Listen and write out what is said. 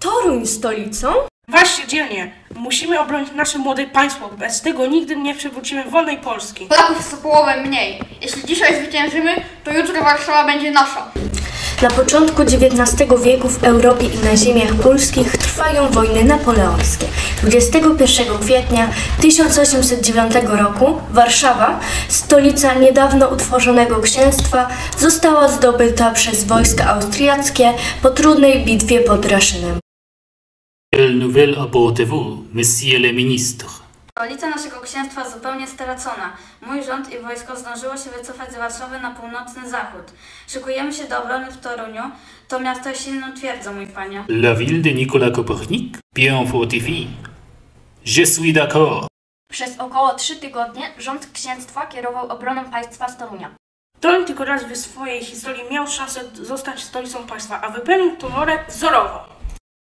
Toruń stolicą? Właśnie dzielnie. Musimy obronić nasze młode państwo. Bez tego nigdy nie przywrócimy wolnej Polski. Polaków jest o połowę mniej. Jeśli dzisiaj zwyciężymy, to jutro Warszawa będzie nasza. Na początku XIX wieku w Europie i na ziemiach polskich trwają wojny napoleońskie. 21 kwietnia 1809 roku Warszawa, stolica niedawno utworzonego księstwa, została zdobyta przez wojska austriackie po trudnej bitwie pod Raszynem. Quelle nouvelle apportez-vous, messieurs les ministres Stolica naszego księstwa zupełnie stracona. Mój rząd i wojsko zdążyło się wycofać z Warszawy na północny zachód. Szykujemy się do obrony w Toruniu. To miasto jest silną twierdzą, mój panie. La ville de Nicolas Copernic, bien fortifiée. Je suis d'accord. Przez około trzy tygodnie rząd księstwa kierował obroną państwa z Torunia. Toruń tylko raz w swojej historii miał szansę zostać stolicą państwa, a wypełnił to rolę wzorowo.